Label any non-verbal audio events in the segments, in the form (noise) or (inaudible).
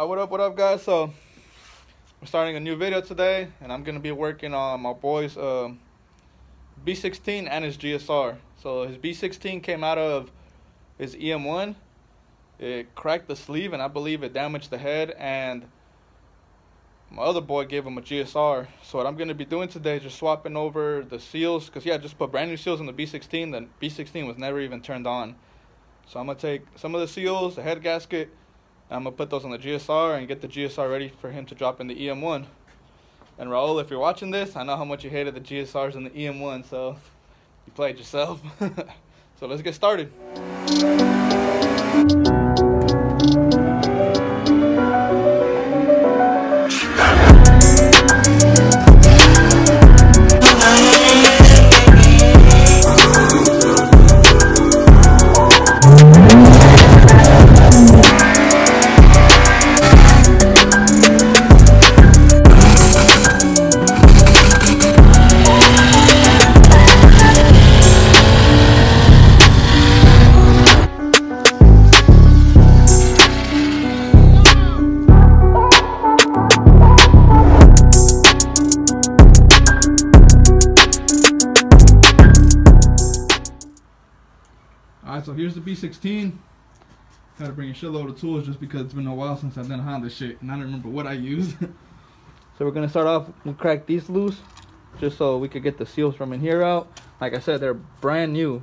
Uh, what up, what up, guys? So, we're starting a new video today, and I'm gonna be working on my boy's uh, B16 and his GSR. So, his B16 came out of his EM1. It cracked the sleeve, and I believe it damaged the head, and my other boy gave him a GSR. So, what I'm gonna be doing today is just swapping over the seals, because, yeah, just put brand new seals in the B16. The B16 was never even turned on. So, I'm gonna take some of the seals, the head gasket, I'm gonna put those on the GSR and get the GSR ready for him to drop in the EM1. And Raul, if you're watching this, I know how much you hated the GSRs and the EM1, so you played yourself. (laughs) so let's get started. Alright, so here's the B16. Had to bring a shitload of tools just because it's been a while since I've done Honda shit, and I don't remember what I used. (laughs) so we're gonna start off, we'll crack these loose, just so we could get the seals from in here out. Like I said, they're brand new.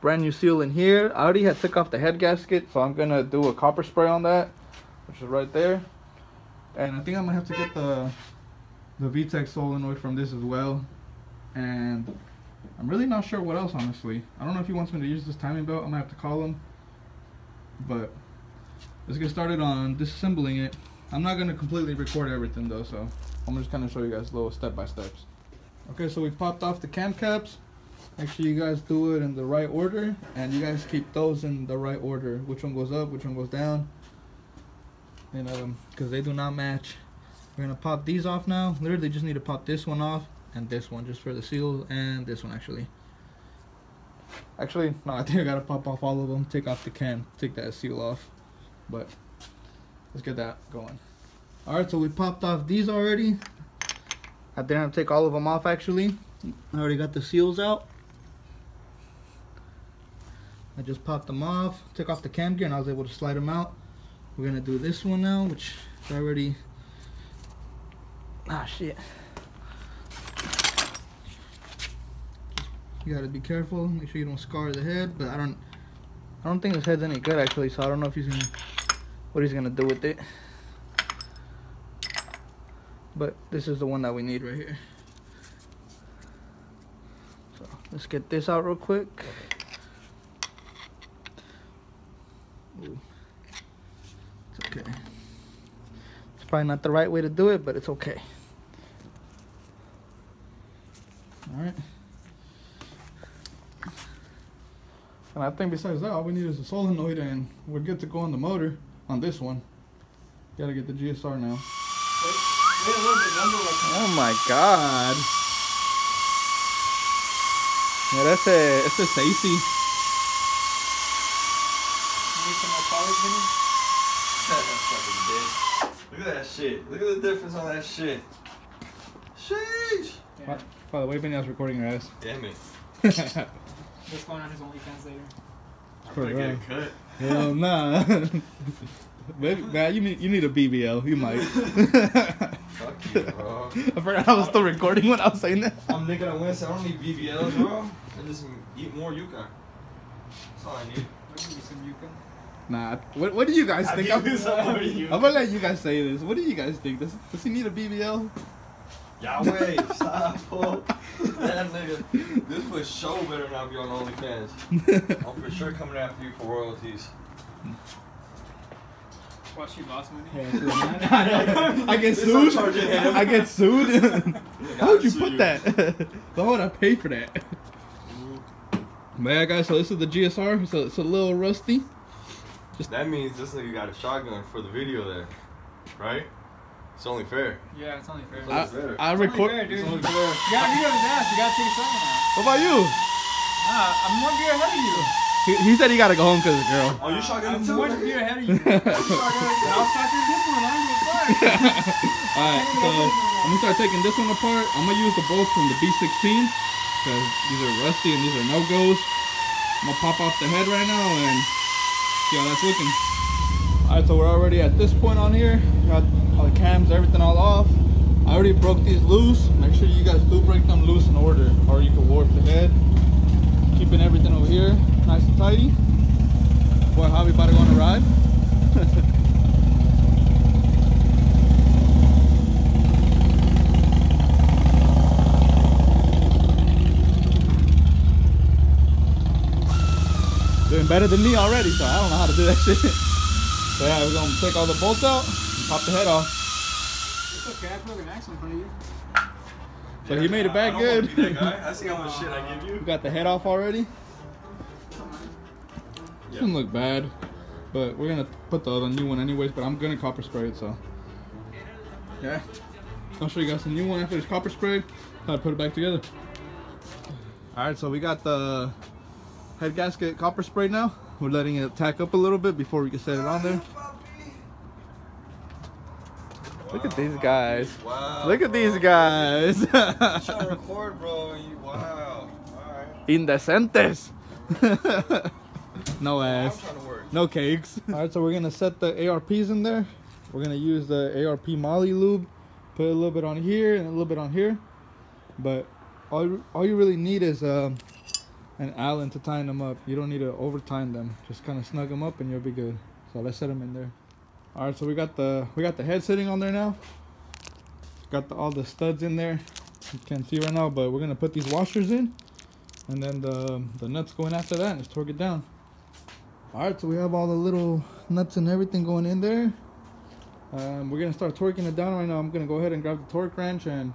Brand new seal in here. I already had took off the head gasket, so I'm gonna do a copper spray on that, which is right there. And I think I'm gonna have to get the the VTEC solenoid from this as well. And I'm really not sure what else, honestly. I don't know if he wants me to use this timing belt. I'm gonna have to call him. But let's get started on disassembling it. I'm not gonna completely record everything though, so I'm just gonna show you guys little step by steps. Okay, so we popped off the cam caps. Make sure you guys do it in the right order, and you guys keep those in the right order. Which one goes up, which one goes down, and um, because they do not match. We're gonna pop these off now. Literally, just need to pop this one off and this one just for the seal and this one actually. Actually no I think I gotta pop off all of them take off the cam take that seal off. But let's get that going. Alright so we popped off these already. I didn't take all of them off actually. I already got the seals out. I just popped them off took off the cam gear and I was able to slide them out. We're gonna do this one now which I already ah shit you gotta be careful. Make sure you don't scar the head but i don't i don't think this head's any good actually so i don't know if he's gonna what he's gonna do with it. But this is the one that we need right here. So let's get this out real quick. Ooh. it's okay. It's probably not the right way to do it but it's okay all right And I think besides that, all we need is a solenoid and we're good to go on the motor on this one. Gotta get the GSR now. Oh my god. Yeah, that's a, it's a safety. Look at that shit. Look at the difference on that shit. Sheesh. By, by the way, Benya's recording your ass. Damn it. (laughs) What's going on his OnlyFans later? I'm gonna get a cut. (laughs) Hell nah. (laughs) Maybe, nah, you need you need a BBL. You might. (laughs) Fuck you, bro. I forgot I was still recording when I was saying that. I'm Nick on Wednesday. I don't need BBLs, bro. I just eat more yuca. That's all I need. I'll give you some yuca. Nah. What What do you guys I'll think? I'm, you some. I'm gonna let you guys say this. What do you guys think? Does Does he need a BBL? Yahweh, stop, fool. That nigga. This for sure better not be on OnlyFans. (laughs) I'm for sure coming after you for royalties. Why she lost money. (laughs) I get sued. I'm charging him. I get sued. (laughs) How would you put you. that? Why would I pay for that? Mm-hmm. But yeah, guys. So this is the GSR. So it's a little rusty. That means this nigga got a shotgun for the video there, right? It's only fair. Yeah, it's only fair. It's I, only fair. I It's only fair, dude. It's You only fair. got a video of his ass. You gotta take a second now. What about you? Nah, I'm one beer ahead of you. He, he said he gotta go home because of the girl. Oh, you shotgun I'm too? one nigga? beer ahead of you. and (laughs) You shotgun I'll too? start this one. (laughs) Alright, so I'm gonna start taking this one apart. I'm gonna use the bolts from the B16 because these are rusty and these are no-goes. I'm gonna pop off the head right now and see how that's looking. Alright, so we're already at this point on here. Got all the cams, everything all off. I already broke these loose. Make sure you guys do break them loose in order or you can warp the head. Keeping everything over here nice and tidy. Boy, Javi about to go on a ride. (laughs) Doing better than me already, so I don't know how to do that (laughs) shit. So yeah, we're gonna take all the bolts out and pop the head off. It's okay, I put an axe in front of you. So he made it back I good. be that guy. I see how (laughs) much shit I give We you. got the head off already. Doesn't look bad, but we're gonna put the other new one anyways. But I'm gonna copper spray it, so yeah. I'll show you guys the new one after it's copper sprayed. How to put it back together. All right, so we got the head gasket copper sprayed now. We're letting it tack up a little bit before we can set it on there. Look at these guys. Wow. Look at these guys. Trying (laughs) to record, bro. You, wow. Alright. Indecentes. (laughs) no I'm ass. trying to work. No cakes. (laughs) Alright, so we're gonna set the ARPs in there. We're gonna use the ARP moly lube. Put a little bit on here and a little bit on here. But all, you- all you really need is um, an Allen to tighten them up. You don't need to over tighten them. Just kind of snug them up and you'll be good. So let's set them in there. Alright, so we got the we got the head sitting on there now. Got the, all the studs in there. You can't see right now, but we're gonna put these washers in, and then the the nuts going after that, and just torque it down. All right, so we have all the little nuts and everything going in there. Um, we're gonna start torquing it down right now. I'm gonna go ahead and grab the torque wrench and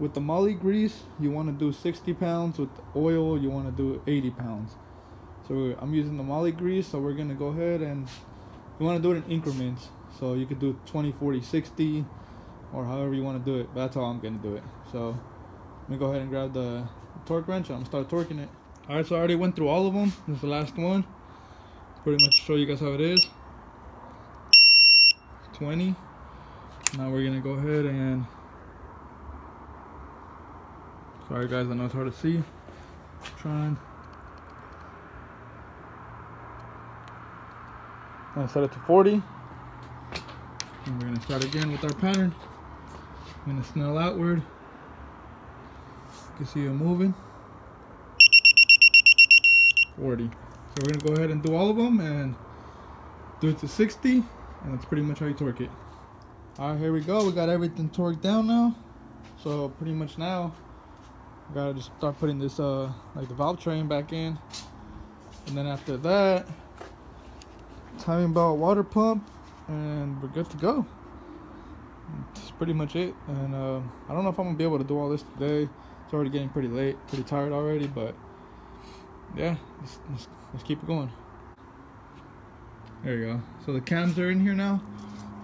with the moly grease, you want to do 60 pounds. With oil, you want to do 80 pounds. So I'm using the moly grease, so we're gonna go ahead and you want to do it in increments. So you could do 20, 40, 60, or however you want to do it. That's how I'm gonna do it. So let me go ahead and grab the torque wrench I'm gonna start torquing it. All right, so I already went through all of them. This is the last one. Pretty much show you guys how it is. 20. Now we're gonna go ahead and. Sorry guys, I know it's hard to see. trying. I'll set it to 40. And we're gonna start again with our pattern. I'm gonna snell outward. You can see it moving. 40. So we're gonna go ahead and do all of them and do it to 60 and that's pretty much how you torque it. Alright, here we go. We got everything torqued down now. So pretty much now, we gotta just start putting this uh like the valve train back in. And then after that, timing belt water pump and we're good to go. That's pretty much it. And uh, I don't know if I'm gonna be able to do all this today. It's already getting pretty late, pretty tired already, but yeah, let's, let's, let's keep it going. There you go. So the cams are in here now.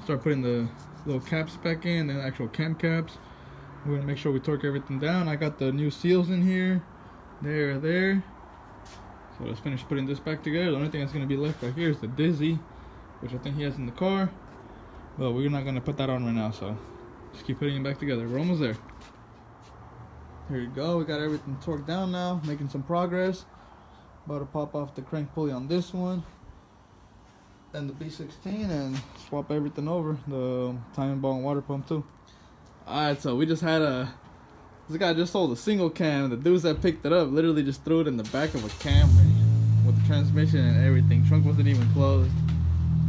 Start putting the little caps back in, the actual cam caps. We're gonna make sure we torque everything down. I got the new seals in here, there, there. So let's finish putting this back together. The only thing that's gonna be left back here is the Dizzy, which I think he has in the car. But we're not gonna put that on right now, so just keep putting it back together. We're almost there. Here you go. We got everything torqued down now, making some progress. About to pop off the crank pulley on this one. And the B16 and swap everything over. The timing ball and water pump too. Alright, so we just had a this guy just sold a single cam. The dudes that picked it up literally just threw it in the back of a Camry with the transmission and everything. Trunk wasn't even closed.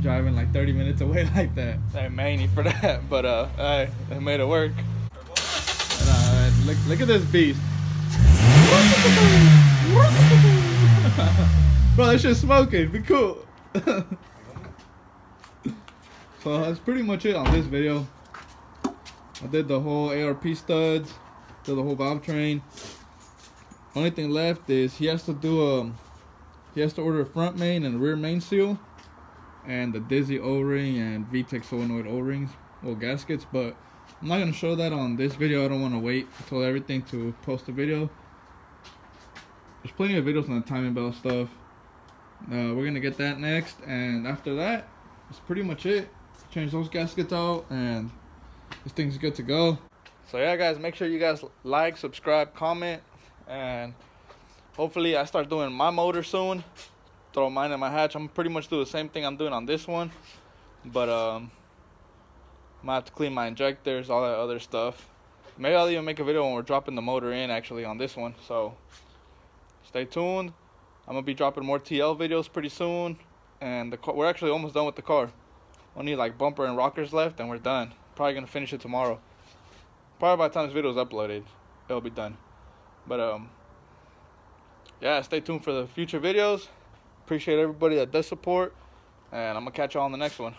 Driving like 30 minutes (laughs) away like that. Hey, Manny for that, (laughs) but uh, I, they made it work. And, uh, look, look at this beast. (laughs) Bro, that shit's smoking. Be cool. so that's pretty much it on this video. I did the whole ARP studs, did the whole valve train. Only thing left is he has to do a, he has to order a front main and a rear main seal, and the Dizzy O-ring and VTEC solenoid O-rings, well gaskets. But I'm not gonna show that on this video. I don't want to wait until everything to post the video. There's plenty of videos on the timing belt stuff. Uh, we're gonna get that next, and after that, that's pretty much it. change those gaskets out, and this thing's good to go. So yeah, guys, make sure you guys like, subscribe, comment, and hopefully I start doing my motor soon. Throw mine in my hatch. I'm pretty much do the same thing I'm doing on this one, but um, I might have to clean my injectors, all that other stuff. Maybe I'll even make a video when we're dropping the motor in actually on this one. So stay tuned. I'm gonna be dropping more TL videos pretty soon, and the car, we're actually almost done with the car. Only like bumper and rockers left, and we're done. Probably gonna finish it tomorrow. Probably by the time this video is uploaded, it'll be done. But um, yeah, stay tuned for the future videos. Appreciate everybody that does support, and I'm gonna catch you all on the next one.